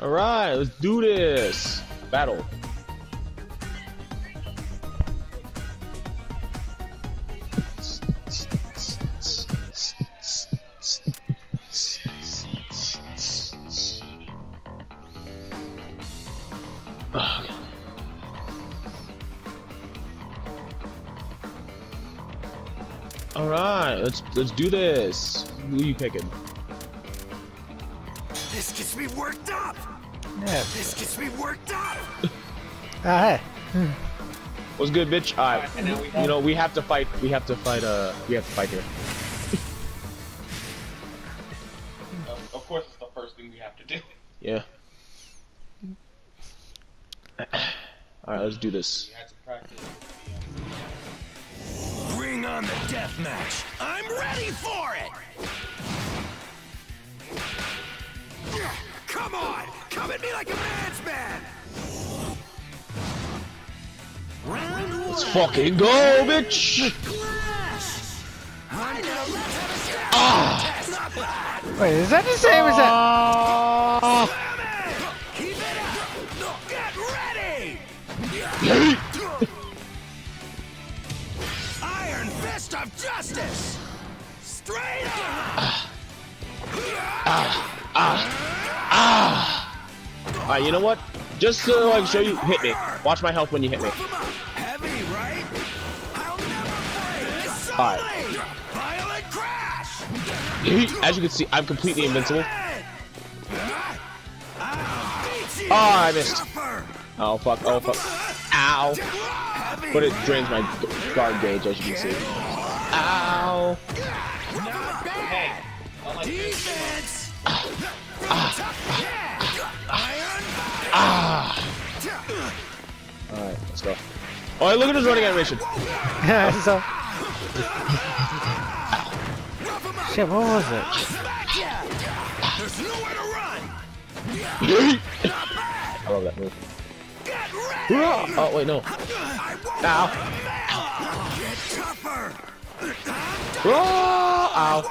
Alright, let's do this. Battle. All right, let's let's do this. Who you picking? This gets me worked up. Yeah. This gets me worked up. Ah, hey. What's good, bitch? All right, and now we you know we have to fight. We have to fight. Uh, we have to fight here. Of, of course, it's the first thing we have to do. Yeah. All right, let's do this. We had to practice. Bring on the death match. I'm ready for it. Come on, come at me like a man's man. Round one. Let's fucking go, bitch! Clash. I know. Let's have a stab. Ah! Test. Not bad. Wait, is that the same as that? Ah! Slam it. Keep it up. Get ready. Iron Fist of Justice! Straight up! Ah. All right, you know what? Just to like show you, hit me. Watch my health when you hit me. Rough 'em up. Heavy, right? I'll never play Alright. solely! Violent crash! Yeet. As you can see, I'm completely invincible. I'll beat you! Oh, I missed. Oh fuck! Oh fuck! Ow! But it drains my guard gauge, as you can see. Ow! not bad! Hey, unlike this, Defense! Ah. Ah! All right, let's go. Oh, look at his running animation. Yeah, so. Shit, what was it? There's nowhere to run! I love that move. Oh wait, no. I won't Ow! Tougher! Oh, ow!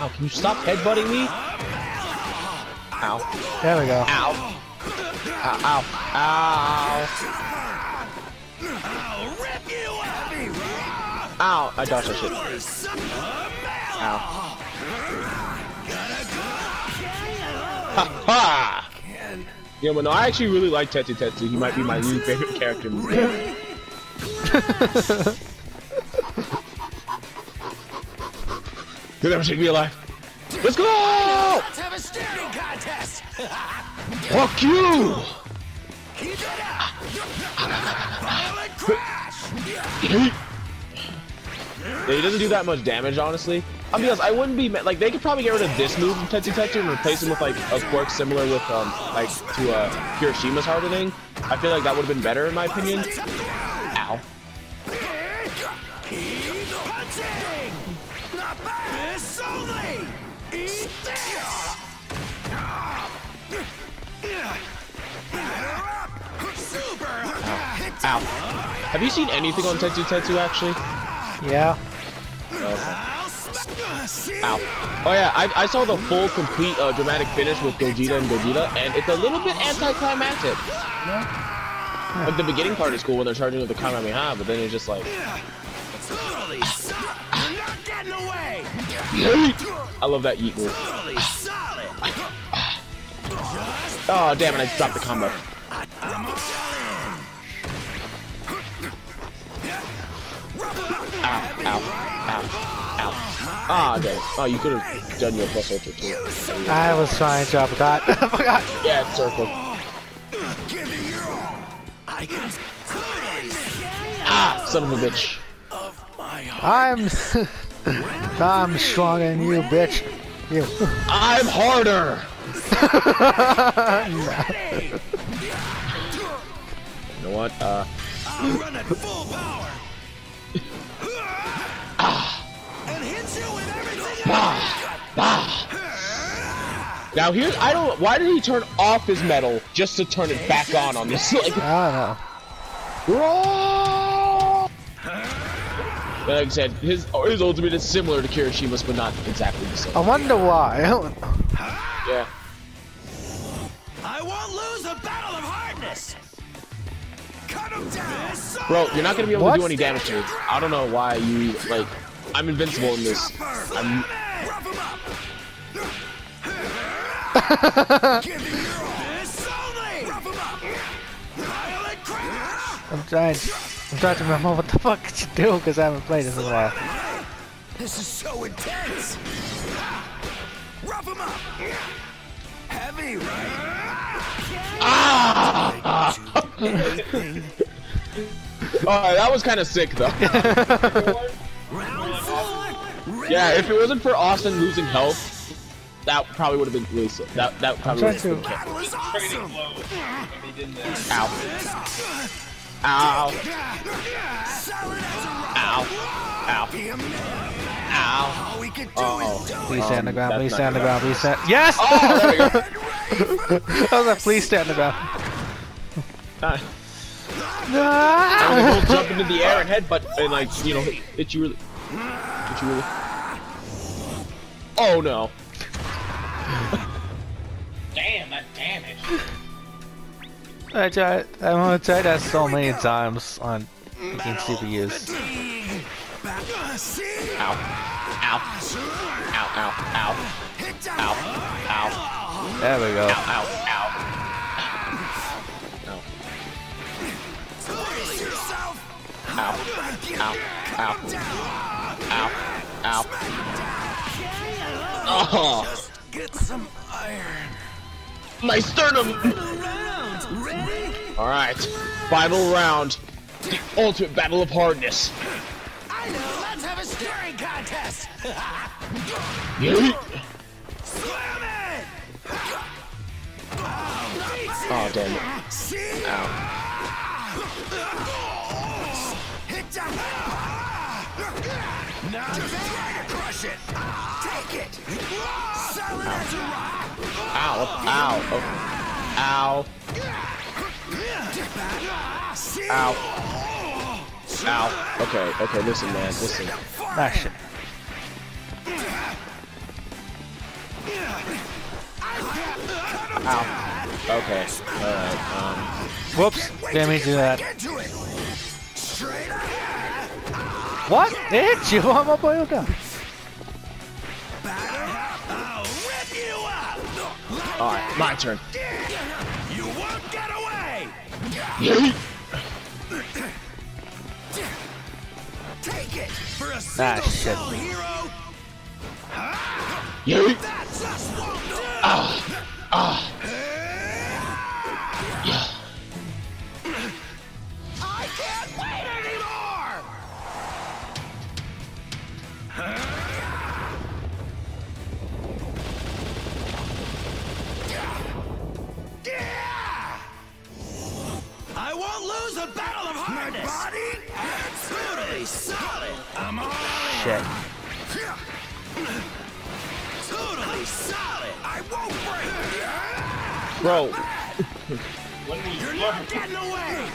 Ow! Can you stop headbutting me? Ow! There we go. Ow! Ow! Ow! Ow! I'll rip you up! Ow! I dodged that shit. Ow! Ha ha! Yeah, but no, I actually really like Tetsutetsu. He might be my new favorite character in the game. You'll never take me alive. Let's go! Let's have a staring contest! Fuck you! Keep it up! Violent crash! Yeah, he doesn't do that much damage, honestly. I'll be honest, I wouldn't be ma- like they could probably get rid of this move from Tetsutetsu and replace him with like a quirk similar with um like to uh Kirishima's hardening. I feel like that would have been better in my opinion. Ow. Keep punching! Not bad! This Ow. Have you seen anything on Tetsutetsu actually? Yeah. I'll Ow. Oh yeah, I, I saw the full complete uh, dramatic finish with Gogeta and Gogeta, and it's a little bit anticlimactic. Like the beginning part is cool when they're charging with the Kamehameha, but then it's just like, Totally solid! You're not getting away! Yeet! I love that yeet move. Oh damn it, I dropped the combo. Ow, ow, ow, ow. Ah, damn. Oh, you could have done your plus ultra too. I was trying to drop a dot. I forgot. Yeah, it's circle. Give me your! I can Ah, son of a bitch. of my! I'm. I'm stronger than you, bitch. You. I'm harder. You know what? Uh, bah, bah. Now here's I don't. Why did he turn off his metal just to turn it back on on this? Like, I Raw! like I said, his his ultimate is similar to Kirishima's, but not exactly the same. don't know. I wonder why. Yeah. I won't lose a battle of hardness. Cut him down. Bro, you're not gonna be able What? to do any damage to me. I don't know why you like. I'm invincible in this. I'm. Rough him up. Give me your all. This only. Rough him up. Violent crash. I'm trying. I'm trying to remember what the fuck to do because I haven't played this in a while. This is so intense. Rough him up. Heavy, right? Ah! Alright, that was kind of sick though. Round four. yeah, if it wasn't for Austin losing health, that probably would have been really sick. That that probably trying would to. have been Battle is Trading awesome. blows. If they didn't, Ow. Ow. Solid as a rock. Ow. Ow. Be a man. Ow. We can do Uh-oh. Please stand on the ground. Please stand on the ground. Please stand. Yes. Oh, there we go. I was like, please stand on the ground. Ah! I mean, he'll jump into the air and headbutt and like you know hit, hit you really, hit you really. Oh no! damn, that damage. I tried. I'm gonna try that so many times on fucking CPUs. See? Ow! Ow! Ow! Ow! Ow! Ow! Ow! There we go. Ow! Ow! Brace yourself. Ow! Ow! Ow! Ow! Ow! Oh! Just Get some iron. My sternum! All right, final round, the ultimate battle of hardness. I know. Let's have a staring contest. Slam it. Oh damn it! Ow! Hit down. Now crush it. Take it. Solid as a rock. Ow! Ow! Oh. Ow! Ow! Ow! Okay, okay, listen, man, listen. Ah shit. Ow! Okay, all right. Um, Whoops. Didn't mean to do that. Into it. Straight ahead. What? It hit you? I'm up by gun. All right, my turn. You won't get away. Take it for a Ah, single shit. hero. Yeet. That just won't. Ah! Ah! Won't a battle of hardness. My body, totally solid. I'm all Shit. totally solid. I won't break. Bro, When You're not getting away.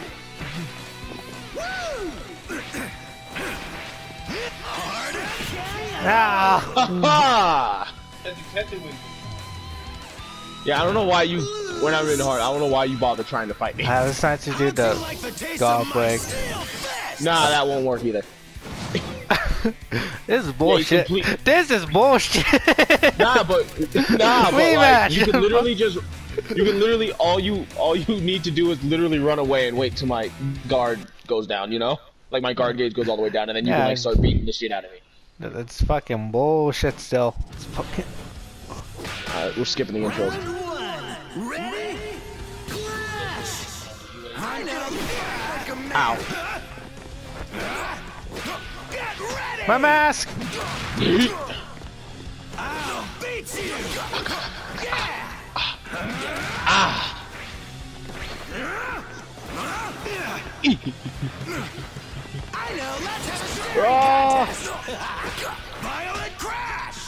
Woo! Ah! ah! Tetsu Tetsu wins. Yeah, I don't know why you went out really hard. I don't know why you bother trying to fight me. I was trying to do the like the taste guard of my break. Nah, that won't work either. This is bullshit. complete- This is bullshit. Nah, but nah, but like, you can literally just you can literally all you all you need to do is literally run away and wait till my guard goes down. You know, like my guard gauge goes all the way down, and then you Yeah. can like start beating the shit out of me. That's fucking bullshit still. It's fucking... Alright, we're skipping the intros. Ow. My mask! I'll beat you! Yeah! ah. I know, let's have a Oh. contest! Violent crash!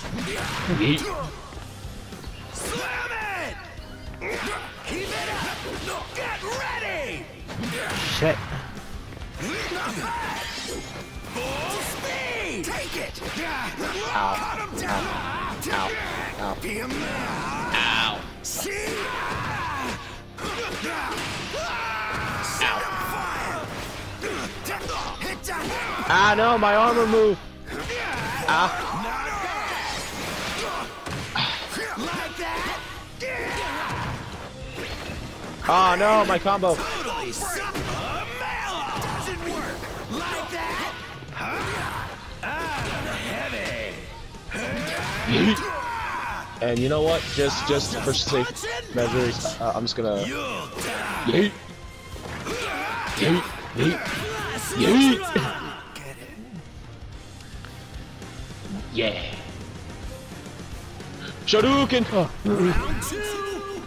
Slam it shit. Take it. Ow. Cut him down. Ow. Ow. Be a man. Ow. See? Ah no, my armor move. Ah. Oh no, my combo. And you know what? Just, just for safe measures, uh, I'm just gonna. Yeet. Yeet. Yeet. Yeet. Yeah. Shadouken! Round two.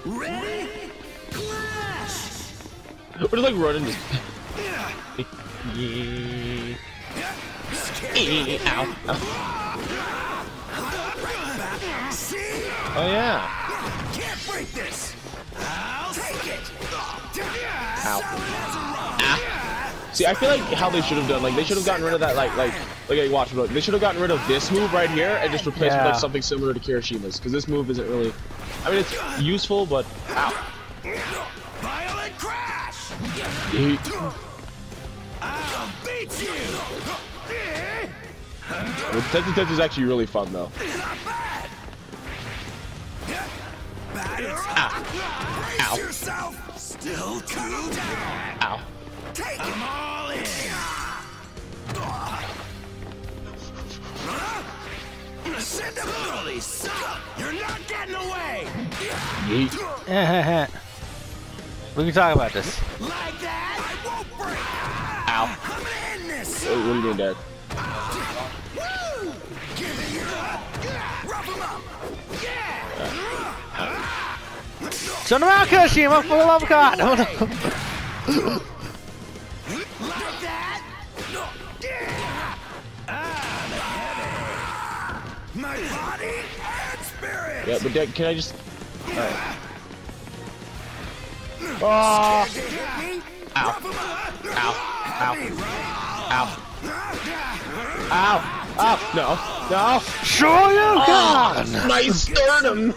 Ready? Clash. We're just like running this. Yeah. Ow. Ow. See? Oh yeah. Can't break this. I'll take it. Ow. Ah. See, I feel like how they should have done, like they should have gotten rid of that, like, like, like, hey, watch, look, they should have gotten rid of this move right here and just replaced it with like something similar to Kirishima's, because this move isn't really, I mean, it's useful, but, ow. Violent crash. Yeet. I'll beat you. Well, Tetsutetsu is actually really fun though. Brace Ow. yourself. Still too down. Ow. Take them all in. Send them totally suck. You're not getting away. Yeet. we can talk about this. Like that. I won't break. Ow. I'm gonna end this. What what are you doing, Dad? Woo! Give it up. Rough 'em up. Yeah. Turn around, Kirishima, for the love of God! Like that. Yeah. Ah, the heavy. My body and. Yeah, but can I just? Alright. Oh! They hit me. Ow. Rough 'em up. Ow. Ow. Ow. Ow. Ow. No. No. Sure you Oh, can! my sternum.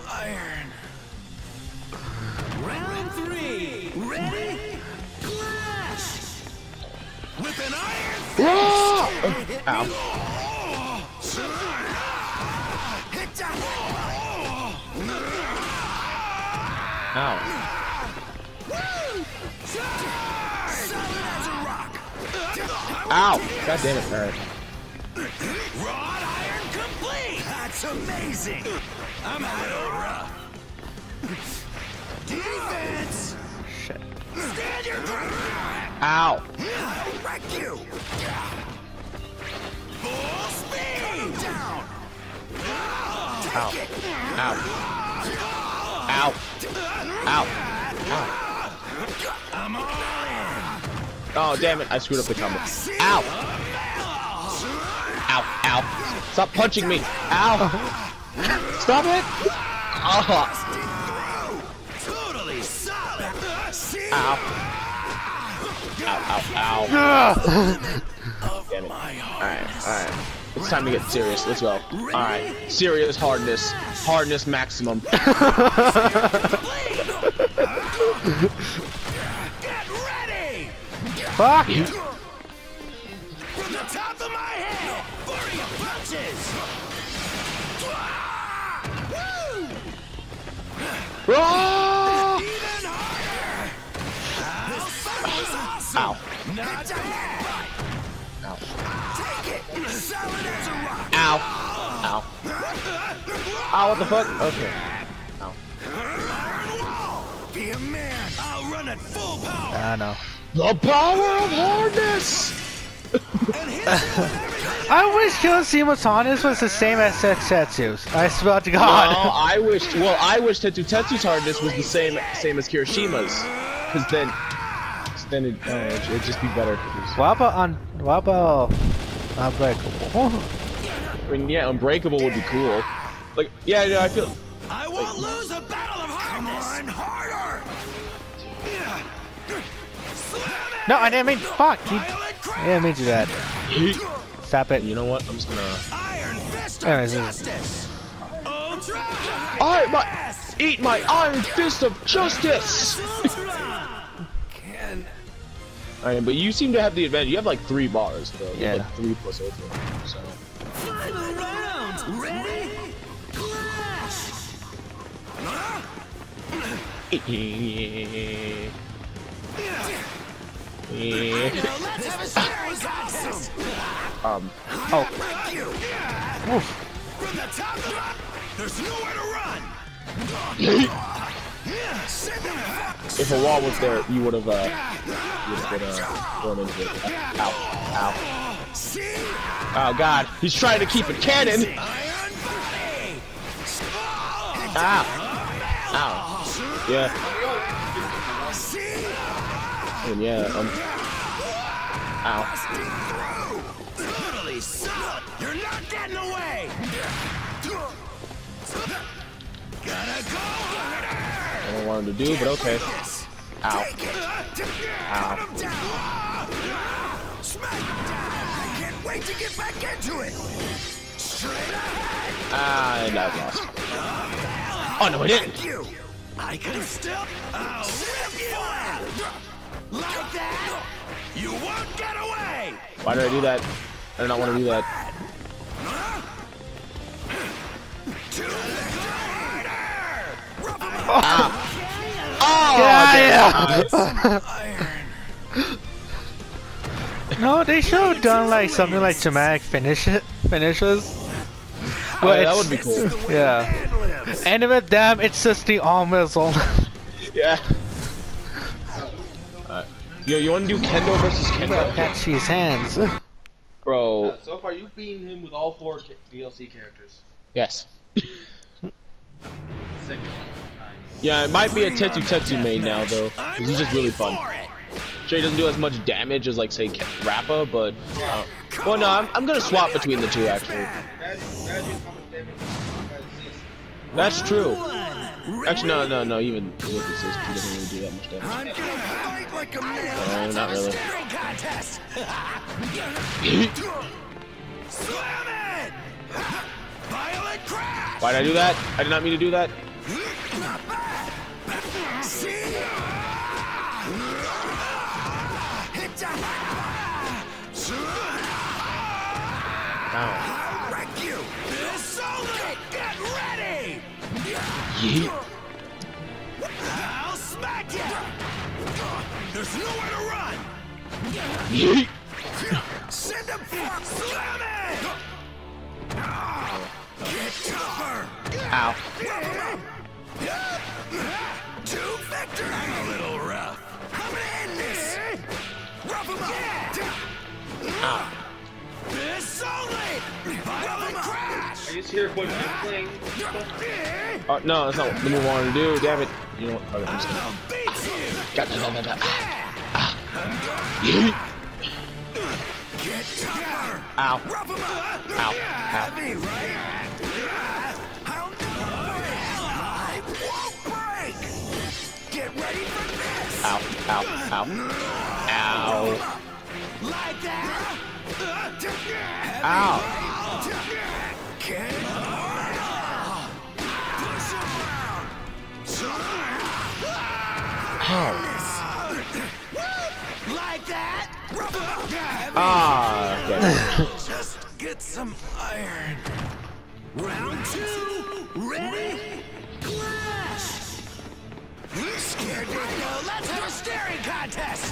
Ow. Ow. Solid as a rock. Ow. God damn it. Alright. Rod iron complete. That's amazing. I'm a little rough. Defense. Shit. Stand your ground. Ow. I'll wreck you. Full speed. Down. Ow. Ow. Ow. Ow. I'm all in. Oh, damn it. I screwed up the combo. Ow. Ow. Ow. Stop punching me. Ow. Stop it. Oh. Totally solid. Ow. Ow. Ow. Ow. Ah. Of Damn it. my heart. Alright, alright. It's time to get serious. Let's go. Alright. Serious hardness. Hardness maximum. Get ready. Fuck! From the top of my head. 40 punches. Woo! Ah! Even harder. This fight was awesome. Ow. Not bad. Ow. Take it. Solid as a rock. Ow. Ow. Ow, what the fuck? Okay. Ow. Iron wall. Be a man. I'll run at full power. I know. The power of hardness! And hit you with everything. I wish Kirishima Tana's was the same as Tetsu's. I swear to No, God. I wish. Well, I wish Tetsutetsu's hardness was the same same as Kirishima's, because then, then it, uh, it'd, it'd just be better. what about on? What about Unbreakable? I mean, yeah, Unbreakable would be cool. Like, yeah, yeah, I feel. I won't lose a battle of hardness. Come on, harder. Slam it. No, I didn't mean. Fuck! You, I crash. didn't mean to do that. Stop it. You know what? I'm just gonna. Iron fist of Anyways, justice. Ultra. I my Yes. eat my iron fist of justice. Ultra. Can I mean, but you seem to have the advantage. You have like three bars, bro. You have, Yeah. like three plus ultra. So. Final round. Ready? Clash. Let's have a staring contest. um. Oh, oof. From the top of the... There's nowhere to run. If a wall was there, you would have uh, you would have been uh, into it. Ow! Ow! Oh God! He's trying to keep a cannon. Body. Ow! Yeah. And yeah. Um. Ow! You're not getting away. Gotta go. I don't want him to do, but okay. Ow! Ow! Smack. I can't wait to get back into it. Straight ahead. Ah, and I lost. Oh no, I didn't. You. I can still. I'll rip you out. Like that. You won't get away. Why did I do that? I do not want to do that. To the spider. Rub 'em up. Ah! Oh! Yeah, Iron. No, they should have done like something like dramatic finish finishes. Oh, yeah, that would be cool. Yeah. Man lives. And with them, it's just the arm missile. Yeah. Alright. Yo, you want to do Kendo versus Kendo? Catch his hands. Bro, so far, you've beaten him with all four DLC characters. yes. Second time. Yeah, it might be a Tetsutetsu main now, though. 'cause I'm he's just really fun. Sure, doesn't do as much damage as, like, say, Rappa, but... Uh, well, no, I'm, I'm gonna swap between the two, actually. Imagine, imagine how much damage that assist. That's true. Actually, no, no, no, even with assist, he doesn't really do that much damage. I'm gonna fight like a man. No, not really. Staring contest. Slam it. Violent crash. Why did I do that? I did not mean to do that. Yeet. I'll smack you. There's nowhere to run. Yeet. Crash. I just hear a bunch playing. Oh, no, that's not what we I wanted to do. Damn it. You know what? Okay, I'm just gonna... I'll you. Got that, that, that. Yeet. Get tougher. Ow. Rough him up. Ow. Ow. Heavy, right? I won't break. Get ready for this. Ow. Ow. Ow. Ow. Like that. Ow. Get Push around. Like that. Him. Ah. Just get some iron. Round two. Ready? Clash. Scared to go. Let's have a staring contest.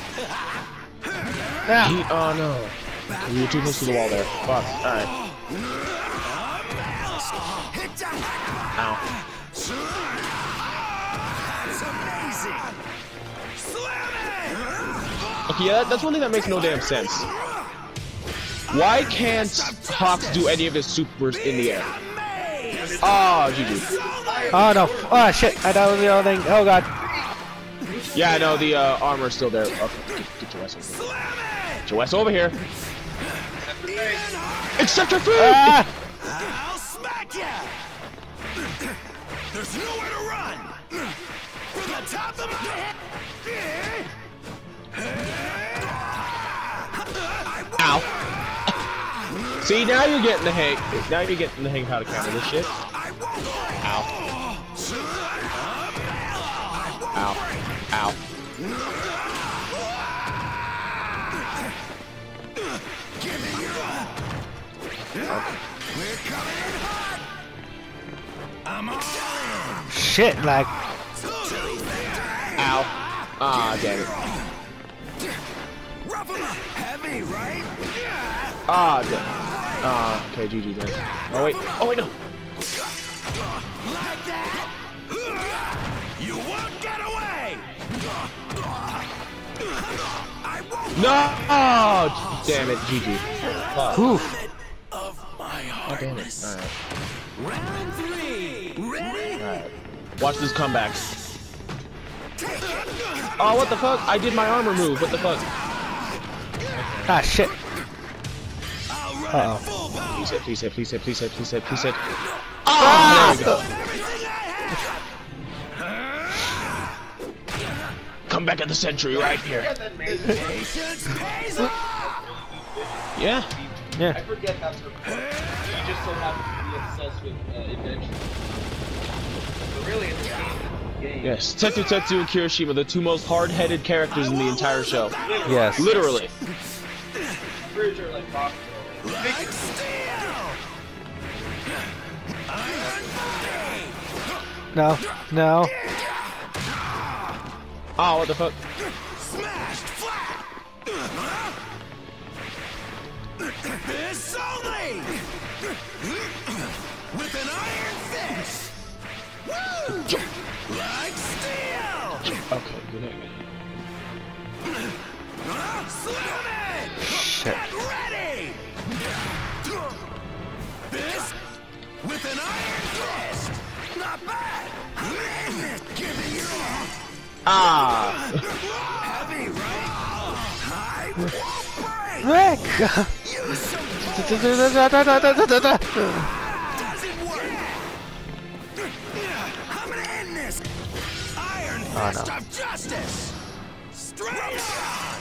Yeet. Oh, no. You too close to the wall there. Fuck. Alright. Hit ya. Ow. That's amazing. Slam it. Okay, yeah, that's one thing that makes no damn sense. Why can't Hawks do any of his supers in the air? Amazing. Oh, GG. Oh no. Oh shit. I thought it was the other thing. Oh god. Yeah, I know, the uh, armor's still there. Okay, get, get your ass over here. Slam it. Get your ass over here. Even. Accept your food! Ah! See, now you're getting the hang. Now you're getting the hang how to counter this shit. Ow. Ow. Ow. Shit, like. Ow. Ah, oh, damn it. Ah, damn it. Ah, okay, GG then. Oh wait. Oh wait, no. Like that. You won't get away. I won't No! Oh, damn it, GG. Fuck. oof. of my Oh, damn it. Alright. Round three. Ready? Alright. Watch this comeback. Oh, what the fuck? I did my armor move. What the fuck? Ah, shit. I'll run Uh-oh. at full power. Please hit, please hit, please hit, please hit, please hit, please hit. Ah! There we go. Everything I have. Come back at the century right here. Patience pays off. Yeah. I Yeah. forget that's her quirk. She just so happens to be obsessed with uh, adventure. But really, it's a game. game. Yes. Tetsutetsu and Kirishima, the two most hard-headed characters in the entire show. Yes. Literally. Pretty sure, like, Fox Girl. Like steel. Iron body. No, no. Oh, what the fuck? Smashed flat. This only. With an iron fist. Woo! Like steel. Okay, good night. An iron fist. Not bad. Give your all. Ah! Heavy, right? I won't break. Rick! Doesn't work. I'm gonna end this. Iron Oh, no. of justice. Straight on.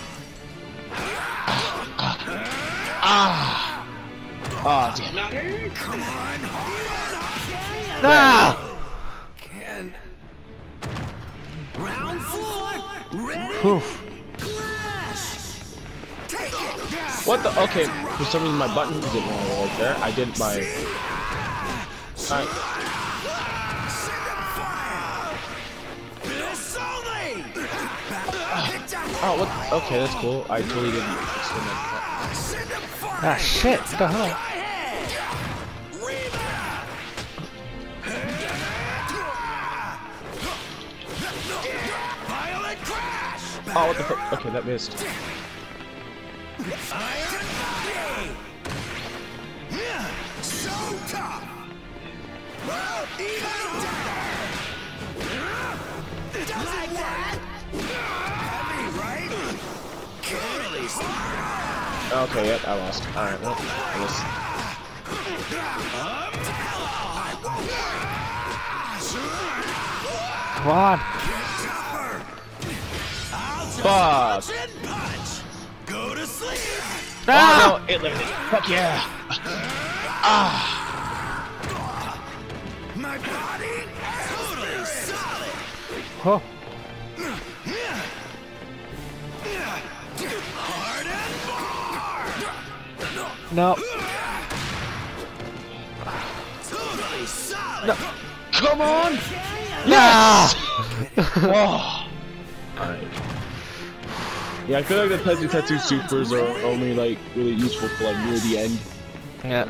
Ah! Oh. Come on. Ah! Can. Round four. Ready. Oof. Clash. Take it. What the? Okay, for some reason my button didn't want to right there. I did my. Alright. Send him fire. This only. Get down. Oh, what? Okay, that's cool. I totally didn't that. Send him fire. Ah, shit. What the hell? Oh, what the fuck? Okay, that missed. Okay, yep, I lost. Alright, well, I guess. Come on. Tougher! Fuck. punch punch! Go to sleep! Ah! Oh, no, it limited. Fuck yeah. Ah! My body totally solid! Hard and bar! No. Totally solid! Come on! Nah! Oh! Alright. Yeah, I feel like the Tetsutetsu supers are only, like, really useful for, like, near the end. Yeah.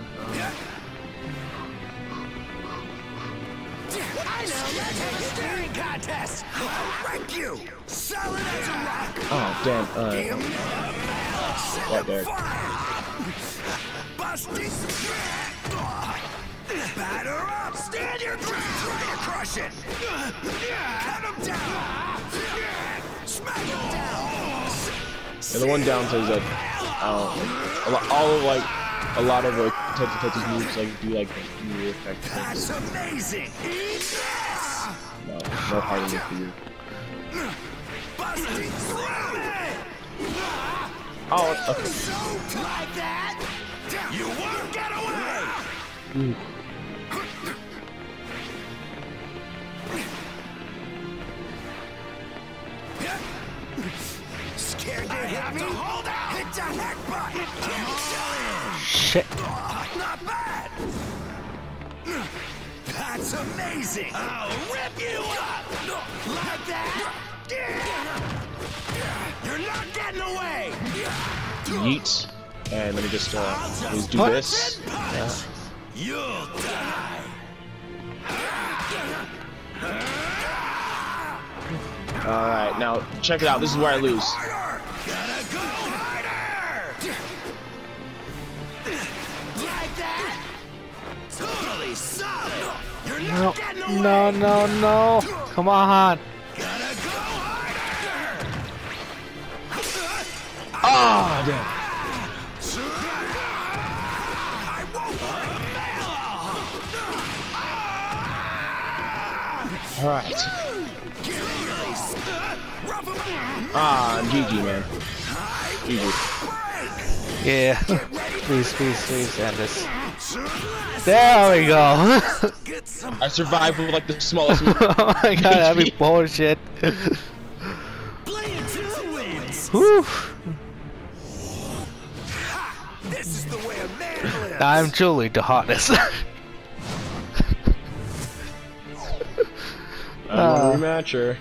I know, let's have a staring contest! I'll wreck you! Solid as a rock! Oh, damn. Alright. Give me a metal! Send Right him there. fire! Busting! Batter up! Stand your ground! Try to crush it! Cut him down! Smack him down! Yeah, the one downside is that, um, a lo- all of, like, a lot of, like, Tetsutetsu's moves, like, do, like, new effect That's amazing! Eat this! No, no harder for you. Busting through it! Oh, okay. So like that, you won't get away! Ooh. Shit. Not bad. That's amazing. I'll rip you up. Like that. You're not getting away. Yeet. And let me just uh, me do this. You'll die. All right, now check it out. This is where I lose. No, not getting away. no, no, no. Come on. Ah, damn. I won't fail. All right. Rough 'em up. Ah, GG, man. GG. Yeah. please, please, please end this. There we go. Get some I survived with like the smallest. move. oh my god, that'd be bullshit. playing to the wins. Whew. This is the way a man lives. I'm truly the hottest. Uh, I'm a rematcher.